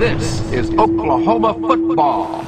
This is Oklahoma football.